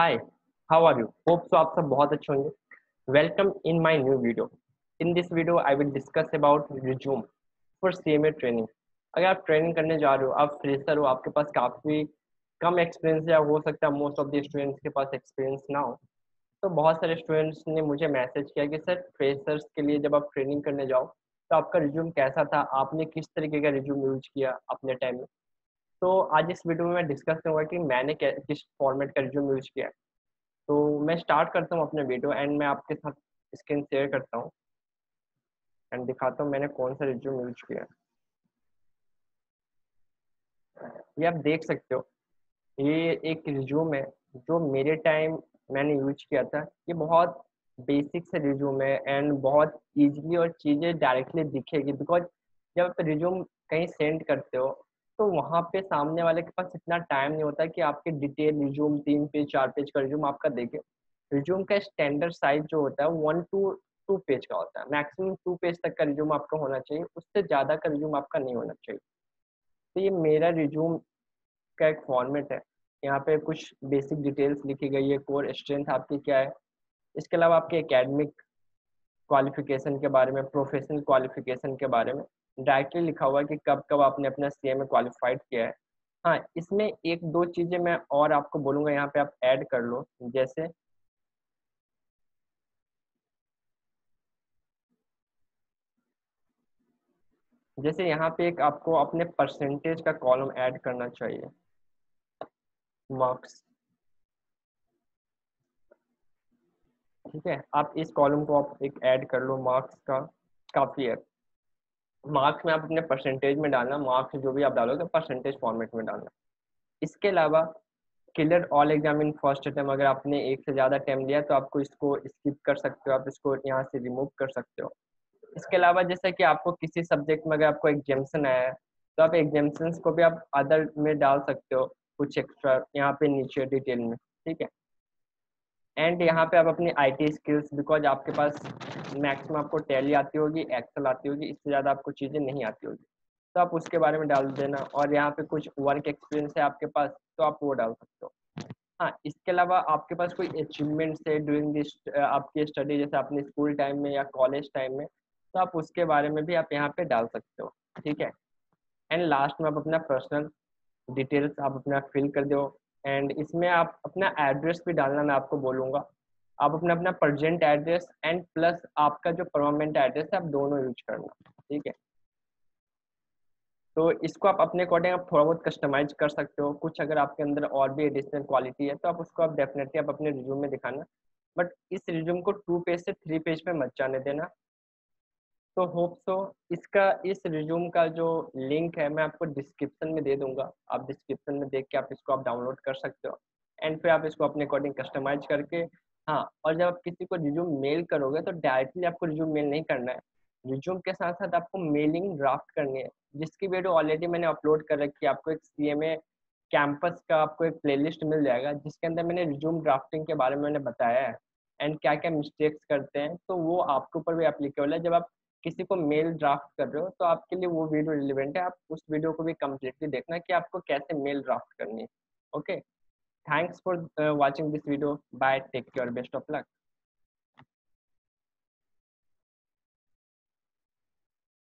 Hi how are you hope so आप सब बहुत अच्छे होंगे. Welcome in my new video in this video I will discuss about resume for CMA training अगर आप training करने जा रहे हो, आप फ्रेशर हो, आपके पास काफ़ी कम एक्सपीरियंस या हो सकता है मोस्ट ऑफ़ द स्टूडेंट्स के पास एक्सपीरियंस ना हो तो बहुत सारे स्टूडेंट्स ने मुझे मैसेज किया कि, सर फ्रेशर्स के लिए जब आप ट्रेनिंग करने जाओ तो आपका रिज्यूम कैसा था? आपने किस तरीके का रिज्यूम यूज़ किया अपने टाइम में? तो आज इस वीडियो में मैं डिस्कस करूँगा कि मैंने किस फॉर्मेट का रिज्यूम यूज़ किया तो मैं स्टार्ट करता हूँ अपने वीडियो एंड मैं आपके साथ स्क्रीन शेयर करता हूँ। एंड दिखाता हूँ मैंने कौन सा रिज्यूम यूज़ किया ये आप देख सकते हो, ये एक रिज्यूम है जो मेरे टाइम मैंने यूज़ किया था। ये बहुत बेसिक से रिज्यूम है एंड बहुत इजीली और चीज़ें डायरेक्टली दिखेगी। बिकॉज़ जब आप रिज्यूम कहीं सेंड करते हो तो वहाँ पे सामने वाले के पास इतना टाइम नहीं होता कि आपके डिटेल रिज्यूम तीन पेज चार पेज का रिज्यूम आपका देखे। रिज्यूम का स्टैंडर्ड साइज़ जो होता है वन टू टू पेज का होता है। मैक्सिमम टू पेज तक का रिज्यूम आपका होना चाहिए। उससे ज़्यादा का रिज्यूम आपका नहीं होना चाहिए। तो ये मेरा रिज्यूम का एक फॉर्मेट है। यहाँ पे कुछ बेसिक डिटेल्स लिखी गई है। कोर स्ट्रेंथ आपकी क्या है? इसके अलावा आपके एकेडमिक क्वालिफिकेशन के बारे में प्रोफेशनल क्वालिफिकेशन के बारे में डायरेक्टली लिखा हुआ है कि कब कब आपने अपना सी में क्वालिफाइड किया है। हाँ इसमें एक दो चीज़ें मैं और आपको बोलूँगा, यहाँ पे आप ऐड कर लो, जैसे जैसे यहाँ पे एक आपको अपने परसेंटेज का कॉलम ऐड करना चाहिए। मार्क्स ठीक है? आप इस कॉलम को आप एक ऐड कर लो मार्क्स का, काफ़ी है। मार्क्स में आप अपने परसेंटेज में डालना मार्क्स जो भी आप डालोगे परसेंटेज फॉर्मेट में डालना। इसके अलावा clear all exam in first attempt अगर आपने एक से ज़्यादा टाइम लिया तो आपको इसको स्किप कर सकते हो, आप इसको यहाँ से रिमूव कर सकते हो। इसके अलावा जैसे कि आपको किसी सब्जेक्ट में अगर आपको एग्जामेशन आया है तो आप एग्जामेशन को भी आप अदर में डाल सकते हो, कुछ एक्स्ट्रा यहाँ पे नीचे डिटेल में, ठीक है? एंड यहाँ पे आप अपनी आईटी स्किल्स बिकॉज़ आपके पास मैक्सिमम आपको टैली आती होगी एक्सेल आती होगी, इससे ज़्यादा आपको चीज़ें नहीं आती होगी। तो आप उसके बारे में डाल देना, और यहाँ पे कुछ वर्क एक्सपीरियंस है आपके पास तो आप वो डाल सकते हो। हाँ इसके अलावा आपके पास कोई अचीवमेंट्स है ड्यूरिंग दिस आपकी स्टडी जैसे अपने स्कूल टाइम में या कॉलेज टाइम में तो आप उसके बारे में भी आप यहाँ पे डाल सकते हो, ठीक है? एंड लास्ट में आप अपना पर्सनल डिटेल्स आप अपना फिल कर दो एंड इसमें आप अपना एड्रेस भी डालना मैं आपको बोलूँगा। आप अपना अपना प्रजेंट एड्रेस एंड प्लस आपका जो परमानेंट एड्रेस है, आप दोनों यूज़ करना, ठीक है? तो इसको आप अपने अकॉर्डिंग आप थोड़ा बहुत कस्टमाइज कर सकते हो। कुछ अगर आपके अंदर और भी एडिशनल क्वालिटी है तो आप उसको आप डेफिनेटली आप अपने रिज्यूम में दिखाना। बट इस रिज्यूम को टू पेज से थ्री पेज पे मत जाने देना। तो होप सो इसका, इस रिज्यूम का जो लिंक है, मैं आपको डिस्क्रिप्शन में दे दूँगा। आप डिस्क्रिप्शन में देख के आप इसको आप डाउनलोड कर सकते हो। एंड फिर आप इसको अपने अकॉर्डिंग कस्टमाइज करके हाँ और जब आप किसी को रिज्यूम मेल करोगे तो डायरेक्टली आपको रिज्यूम मेल नहीं करना है। रिज्यूम के साथ साथ आपको मेलिंग ड्राफ्ट करनी है, जिसकी वीडियो ऑलरेडी मैंने अपलोड कर रखी है। आपको एक सी कैंपस का आपको एक प्लेलिस्ट मिल जाएगा, जिसके अंदर मैंने रिज्यूम ड्राफ्टिंग के बारे में मैंने बताया है। एंड क्या क्या मिस्टेक्स करते हैं तो वो आपके ऊपर भी अप्लीकेबल है। जब आप किसी को मेल ड्राफ्ट कर रहे हो तो आपके लिए वो वीडियो रिलेवेंट है। आप उस वीडियो को भी कम्प्लीटली देखना कि आपको कैसे मेल ड्राफ्ट करनी है। Okay? Thanks for watching this video. Bye, take care, best of luck.